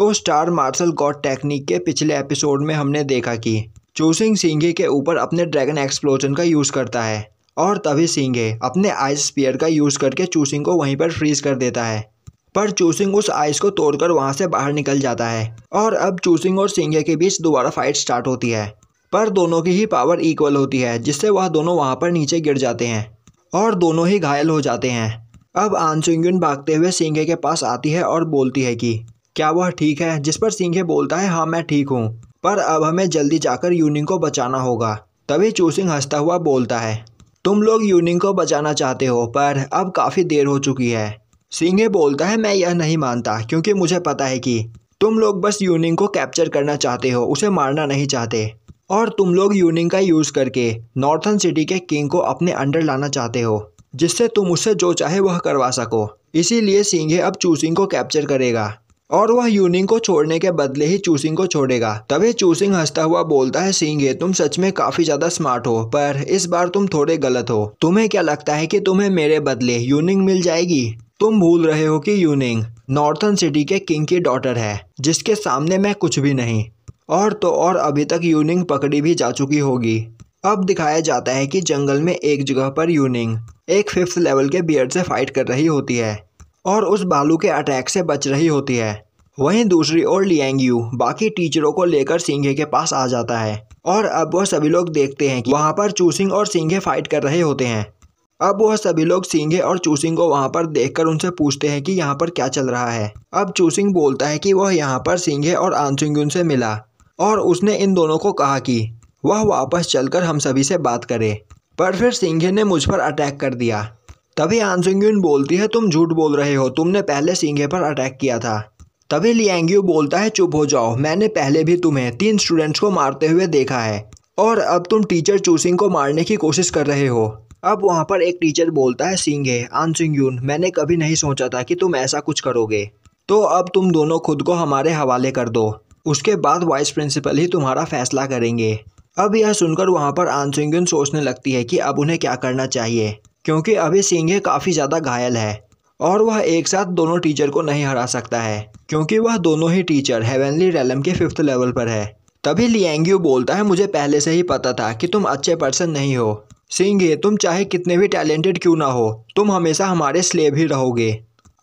तो star martial God technique के पिछले एपिसोड में हमने देखा कि चूसिंग सिंघे के ऊपर अपने ड्रैगन एक्सप्लोजन का यूज़ करता है और तभी सिंघे अपने आइस स्पीयर का यूज़ करके चूसिंग को वहीं पर फ्रीज कर देता है। पर चूसिंग उस आइस को तोड़कर वहाँ से बाहर निकल जाता है और अब चूसिंग और सिंघे के बीच दोबारा फाइट स्टार्ट होती है। पर दोनों की ही पावर इक्वल होती है, जिससे वह दोनों वहाँ पर नीचे गिर जाते हैं और दोनों ही घायल हो जाते हैं। अब आनसुंगुन भागते हुए सिंघे के पास आती है और बोलती है कि क्या वह ठीक है? जिस पर सिंघे बोलता है हाँ मैं ठीक हूँ। पर अब हमें जल्दी जाकर यूनिंग को बचाना होगा। तभी चूसिंग हंसता हुआ बोलता है, तुम लोग यूनिंग को बचाना चाहते हो, पर अब काफ़ी देर हो चुकी है। सिंघे बोलता है, मैं यह नहीं मानता, क्योंकि मुझे पता है कि तुम लोग बस यूनिंग को कैप्चर करना चाहते हो, उसे मारना नहीं चाहते। और तुम लोग यूनिंग का यूज़ करके नॉर्थन सिटी के किंग को अपने अंडर लाना चाहते हो, जिससे तुम उससे जो चाहे वह करवा सको। इसीलिए सिंघे अब चूसिंग को कैप्चर करेगा। और वह यूनिंग को छोड़ने के बदले ही चूसिंग को छोड़ेगा। तभी चूसिंग हंसता हुआ बोलता है सिंघे तुम सच में काफ़ी ज़्यादा स्मार्ट हो, पर इस बार तुम थोड़े गलत हो। तुम्हें क्या लगता है कि तुम्हें मेरे बदले यूनिंग मिल जाएगी? तुम भूल रहे हो कि यूनिंग नॉर्थन सिटी के किंग की डॉटर है, जिसके सामने मैं कुछ भी नहीं। और तो और अभी तक यूनिंग पकड़ी भी जा चुकी होगी। अब दिखाया जाता है कि जंगल में एक जगह पर यूनिंग एक फिफ्थ लेवल के बियर्ड से फाइट कर रही होती है। और उस बालू के अटैक से बच रही होती है। वहीं दूसरी ओर लियांग यू बाकी टीचरों को लेकर सिंघे के पास आ जाता है और अब वह सभी लोग देखते हैं कि वहाँ पर चूसिंग और सिंघे फाइट कर रहे होते हैं। अब वह सभी लोग सिंघे और चूसिंग को वहाँ पर देखकर उनसे पूछते हैं कि यहाँ पर क्या चल रहा है। अब चूसिंग बोलता है कि वह यहाँ पर सिंघे और आंसुंगुन से मिला और उसने इन दोनों को कहा कि वह वापस चलकर हम सभी से बात करे। पर फिर सिंघे ने मुझ पर अटैक कर दिया। तभी आंसुंगुन बोलती है, तुम झूठ बोल रहे हो। तुमने पहले सिंघे पर अटैक किया था। तभी लियांग्यू बोलता है, चुप हो जाओ। मैंने पहले भी तुम्हें तीन स्टूडेंट्स को मारते हुए देखा है। और अब तुम टीचर चूसिंग को मारने की कोशिश कर रहे हो। अब वहाँ पर एक टीचर बोलता है सिंघे आंसुंगुन मैंने कभी नहीं सोचा था कि तुम ऐसा कुछ करोगे। तो अब तुम दोनों खुद को हमारे हवाले कर दो। उसके बाद वाइस प्रिंसिपल ही तुम्हारा फैसला करेंगे। अब यह सुनकर वहाँ पर आनसिंगन सोचने लगती है कि अब उन्हें क्या करना चाहिए। क्योंकि अभी सिंघे काफ़ी ज़्यादा घायल है और वह एक साथ दोनों टीचर को नहीं हरा सकता है, क्योंकि वह दोनों ही टीचर हेवनली रेलम के फिफ्थ लेवल पर है। तभी लियांग्यू बोलता है, मुझे पहले से ही पता था कि तुम अच्छे पर्सन नहीं हो। सिंघे तुम चाहे कितने भी टैलेंटेड क्यों ना हो, तुम हमेशा हमारे स्लेब ही रहोगे।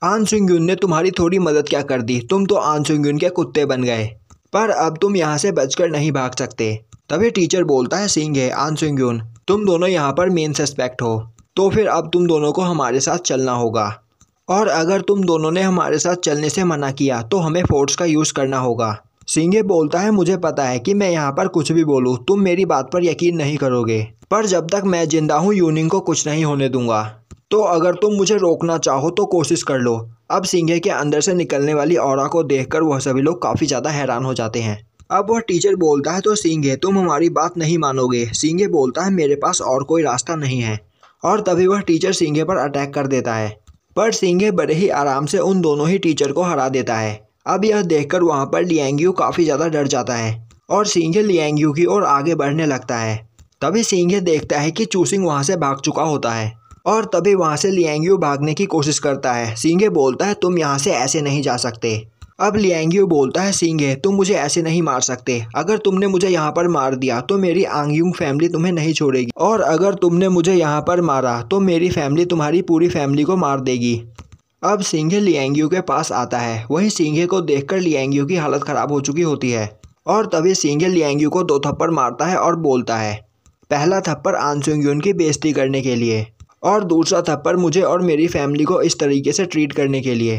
आन सिंगुन ने तुम्हारी थोड़ी मदद क्या कर दी? तुम तो आन सिंगुन के कुत्ते बन गए। पर अब तुम यहाँ से बचकर नहीं भाग सकते। तभी टीचर बोलता है सिंघे आन सिंगुन तुम दोनों यहाँ पर मेन सस्पेक्ट हो। तो फिर अब तुम दोनों को हमारे साथ चलना होगा। और अगर तुम दोनों ने हमारे साथ चलने से मना किया तो हमें फोर्स का यूज़ करना होगा। सिंगे बोलता है, मुझे पता है कि मैं यहाँ पर कुछ भी बोलूँ, तुम मेरी बात पर यकीन नहीं करोगे। पर जब तक मैं ज़िंदा हूँ यूनिंग को कुछ नहीं होने दूँगा। तो अगर तुम मुझे रोकना चाहो तो कोशिश कर लो। अब सिंघे के अंदर से निकलने वाली और को देखकर वह सभी लोग काफ़ी ज़्यादा हैरान हो जाते हैं। अब वह टीचर बोलता है तो सिंघे तुम हमारी बात नहीं मानोगे। सिंघे बोलता है, मेरे पास और कोई रास्ता नहीं है। और तभी वह टीचर सिंघे पर अटैक कर देता है। पर सिंघे बड़े ही आराम से उन दोनों ही टीचर को हरा देता है। अब यह देखकर वहाँ पर लियांग्यू काफ़ी ज़्यादा डर जाता है और सिंघे लियांग्यू की ओर आगे बढ़ने लगता है। तभी सिंघे देखता है कि चूसिंग वहाँ से भाग चुका होता है और तभी वहाँ से लियांग्यू भागने की कोशिश करता है। सिंघे बोलता है, तुम यहाँ से ऐसे नहीं जा सकते। अब लियांग्यू बोलता है सिंघे तुम मुझे ऐसे नहीं मार सकते। अगर तुमने मुझे यहाँ पर मार दिया तो मेरी आंगयूंग फैमिली तुम्हें नहीं छोड़ेगी। और अगर तुमने मुझे यहाँ पर मारा तो मेरी फैमिली तुम्हारी पूरी फैमिली को मार देगी। अब सिंघे लियांग्यू के पास आता है। वहीं सिंघे को देखकर लियांग्यू की हालत ख़राब हो चुकी होती है। और तभी सिंघे लियांग्यू को दो थप्पड़ मारता है और बोलता है, पहला थप्पड़ आनसुंग की बेइज्जती करने के लिए और दूसरा थप्पड़ मुझे और मेरी फैमिली को इस तरीके से ट्रीट करने के लिए।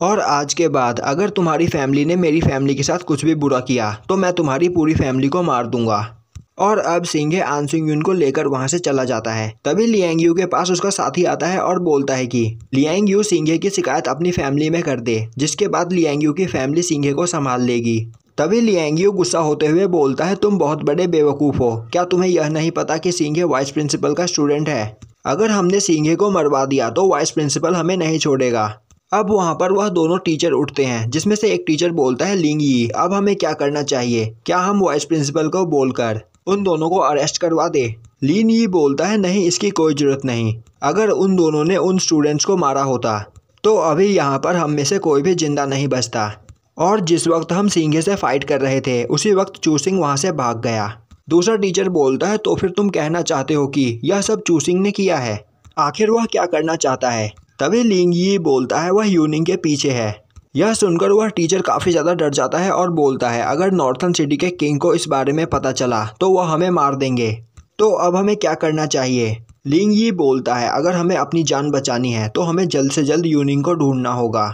और आज के बाद अगर तुम्हारी फैमिली ने मेरी फैमिली के साथ कुछ भी बुरा किया तो मैं तुम्हारी पूरी फैमिली को मार दूँगा। और अब सिंघे आनसुंग यून को लेकर वहाँ से चला जाता है। तभी लियांग यू के पास उसका साथी आता है और बोलता है कि, लियांग यू सिंघे की शिकायत अपनी फैमिली में कर दे, जिसके बाद लियांग यू की फैमिली सिंघे को संभाल लेगी। तभी लियांग यू गुस्सा होते हुए बोलता है, तुम बहुत बड़े बेवकूफ़ हो। क्या तुम्हें यह नहीं पता कि सिंघे वाइस प्रिंसिपल का स्टूडेंट है? अगर हमने सिंघे को मरवा दिया तो वाइस प्रिंसिपल हमें नहीं छोड़ेगा। अब वहाँ पर वह दोनों टीचर उठते हैं, जिसमें से एक टीचर बोलता है, लिंग यी, अब हमें क्या करना चाहिए? क्या हम वाइस प्रिंसिपल को बोलकर उन दोनों को अरेस्ट करवा दे? लीन यी बोलता है, नहीं, इसकी कोई ज़रूरत नहीं। अगर उन दोनों ने उन स्टूडेंट्स को मारा होता तो अभी यहाँ पर हम में से कोई भी ज़िंदा नहीं बचता। और जिस वक्त हम सींगे से फाइट कर रहे थे, उसी वक्त चूसिंग वहाँ से भाग गया। दूसरा टीचर बोलता है तो फिर तुम कहना चाहते हो कि यह सब चूसिंग ने किया है? आखिर वह क्या करना चाहता है? तभी लिंग ये बोलता है, वह यूनिंग के पीछे है। यह सुनकर वह टीचर काफ़ी ज़्यादा डर जाता है और बोलता है, अगर नॉर्थन सिटी के किंग को इस बारे में पता चला तो वह हमें मार देंगे। तो अब हमें क्या करना चाहिए? लिंग ये बोलता है, अगर हमें अपनी जान बचानी है तो हमें जल्द से जल्द यूनिंग को ढूंढना होगा।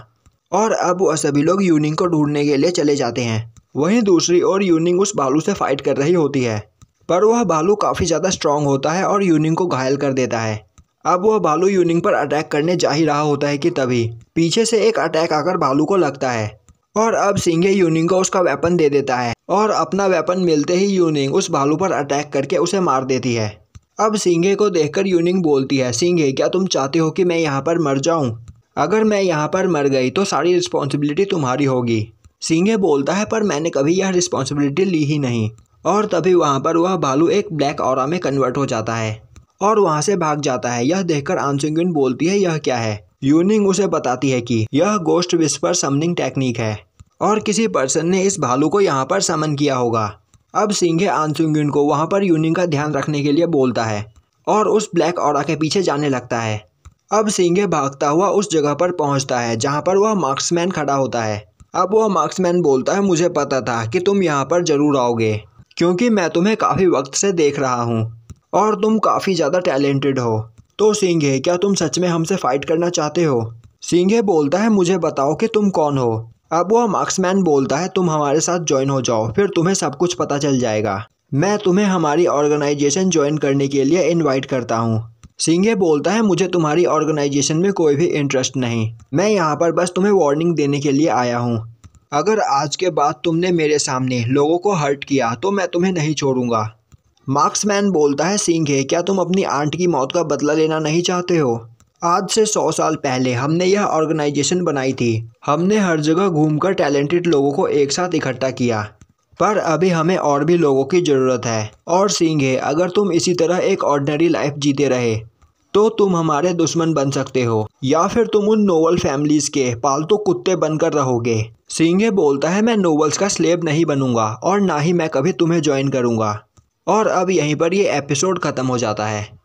और अब वह सभी लोग यूनिंग को ढूँढने के लिए चले जाते हैं। वहीं दूसरी ओर यूनिंग उस भालू से फाइट कर रही होती है। पर वह भालू काफ़ी ज़्यादा स्ट्रांग होता है और यूनिंग को घायल कर देता है। अब वह भालू यूनिंग पर अटैक करने जा ही रहा होता है कि तभी पीछे से एक अटैक आकर भालू को लगता है और अब सिंगे यूनिंग को उसका वेपन दे देता है और अपना वेपन मिलते ही यूनिंग उस भालू पर अटैक करके उसे मार देती है। अब सिंगे को देखकर यूनिंग बोलती है सिंगे क्या तुम चाहते हो कि मैं यहाँ पर मर जाऊँ? अगर मैं यहाँ पर मर गई तो सारी रिस्पॉन्सिबिलिटी तुम्हारी होगी। सिंगे बोलता है, पर मैंने कभी यह रिस्पॉन्सिबिलिटी ली ही नहीं। और तभी वहाँ पर वह भालू एक ब्लैक और में कन्वर्ट हो जाता है। और वहाँ से भाग जाता है। यह देखकर आंसुंगिन बोलती है, यह क्या है? यूनिंग उसे बताती है कि यह गोस्ट विस्पर समनिंग टेक्निक है और किसी पर्सन ने इस भालू को यहाँ पर समन किया होगा। अब सिंघे आंसुंगिन को वहाँ पर यूनिंग का ध्यान रखने के लिए बोलता है और उस ब्लैक और के पीछे जाने लगता है। अब सिंघे भागता हुआ उस जगह पर पहुँचता है, जहाँ पर वह मार्क्समैन खड़ा होता है। अब वह मार्क्समैन बोलता है, मुझे पता था कि तुम यहाँ पर ज़रूर आओगे, क्योंकि मैं तुम्हें काफ़ी वक्त से देख रहा हूँ। और तुम काफ़ी ज़्यादा टैलेंटेड हो। तो सिंघे, क्या तुम सच में हमसे फाइट करना चाहते हो? सिंघे बोलता है, मुझे बताओ कि तुम कौन हो? अब वह मार्क्समैन बोलता है, तुम हमारे साथ ज्वाइन हो जाओ, फिर तुम्हें सब कुछ पता चल जाएगा। मैं तुम्हें हमारी ऑर्गेनाइजेशन ज्वाइन करने के लिए इनवाइट करता हूँ। सिंघे बोलता है, मुझे तुम्हारी ऑर्गेनाइजेशन में कोई भी इंटरेस्ट नहीं। मैं यहाँ पर बस तुम्हें वार्निंग देने के लिए आया हूँ। अगर आज के बाद तुमने मेरे सामने लोगों को हर्ट किया तो मैं तुम्हें नहीं छोड़ूँगा। मार्क्समैन बोलता है सिंघे क्या तुम अपनी आंट की मौत का बदला लेना नहीं चाहते हो? आज से सौ साल पहले हमने यह ऑर्गेनाइजेशन बनाई थी। हमने हर जगह घूमकर टैलेंटेड लोगों को एक साथ इकट्ठा किया। पर अभी हमें और भी लोगों की ज़रूरत है। और सिंघे अगर तुम इसी तरह एक ऑर्डनरी लाइफ जीते रहे तो तुम हमारे दुश्मन बन सकते हो। या फिर तुम उन नोवल फैमिलीज़ के पालतू कुत्ते बनकर रहोगे। सिंघे बोलता है, मैं नोवल्स का स्लेब नहीं बनूँगा, और ना ही मैं कभी तुम्हें ज्वाइन करूँगा। और अब यहीं पर ये एपिसोड ख़त्म हो जाता है।